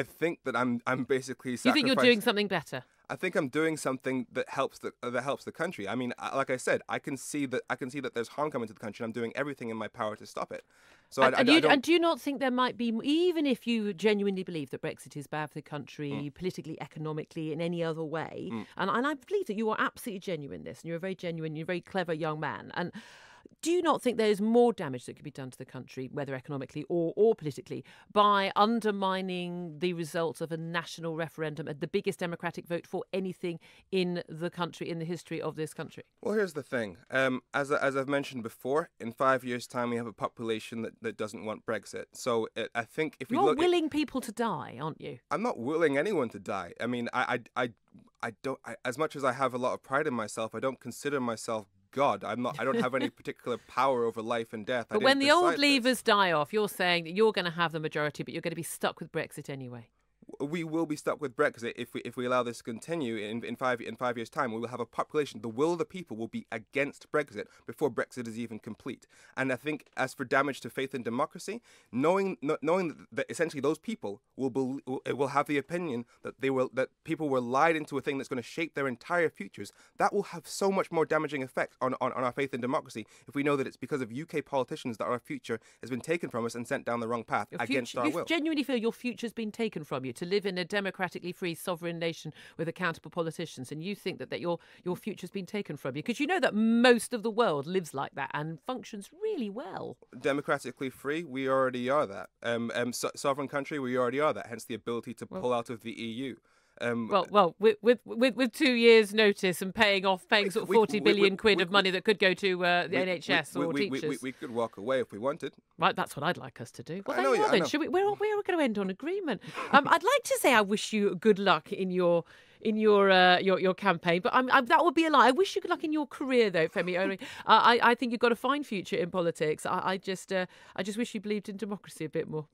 I think that I'm I'm basically. You think you're doing something better? I think I'm doing something that helps the that helps the country. I mean, I- like I said, I can see that I can see that there's harm coming to the country, and I'm doing everything in my power to stop it. So and, I, I, and I you, don't. and do you not think there might be, even if you genuinely believe that Brexit is bad for the country, Mm. politically, economically, in any other way, and, and I believe that you are absolutely genuine in this, and you're a very genuine, you're a very clever young man, and do you not think there is more damage that could be done to the country, whether economically or, or politically, by undermining the results of a national referendum, uh, the biggest democratic vote for anything in the country, in the history of this country? Well, here's the thing. Um, as, as I've mentioned before, in five years' time, we have a population that, that doesn't want Brexit. So it, I think if we You're look, at- willing people to die, aren't you? I'm not willing anyone to die. I mean, I, I, I, I don't. I, as much as I have a lot of pride in myself, I don't consider myself God. I'm not. I don't have any particular power over life and death. I But when the old this. leavers die off, you're saying that you're going to have the majority, but you're going to be stuck with Brexit anyway. We will be stuck with Brexit if we if we allow this to continue in, in five in five years' time. We will have a population. The will of the people will be against Brexit before Brexit is even complete. And I think, as for damage to faith in democracy, knowing knowing that, essentially those people will bel will, will have the opinion that they will that people were lied into a thing that's going to shape their entire futures. That will have so much more damaging effect on, on, on our faith in democracy if we know that it's because of UK politicians that our future has been taken from us and sent down the wrong path Your against future- our you will. genuinely feel your future's been taken from you to live in a democratically free, sovereign nation with accountable politicians, and you think that, that your your future's been taken from you because you know that most of the world lives like that and functions really well. democratically free, we already are that. Um, um, so- sovereign country, we already are that. Hence the ability to pull out of the EU. Um, Well, well, with with with, two years' notice and paying off, paying sort of forty we- we- billion quid we- of money that could go to uh, the we- NHS or teachers. we, we could walk away if we wanted. Right, that's what I'd like us to do. Well, I know, you yeah, are I then. know. Should we? We're, we're going to end on agreement. Um, I'd like to say I wish you good luck in your in your uh, your your campaign, but I'm, I'm, that would be a lie. I wish you good luck in your career, though, Femi. Oluwole, I I think you've got a fine future in politics. I, I just uh, I just wish you believed in democracy a bit more.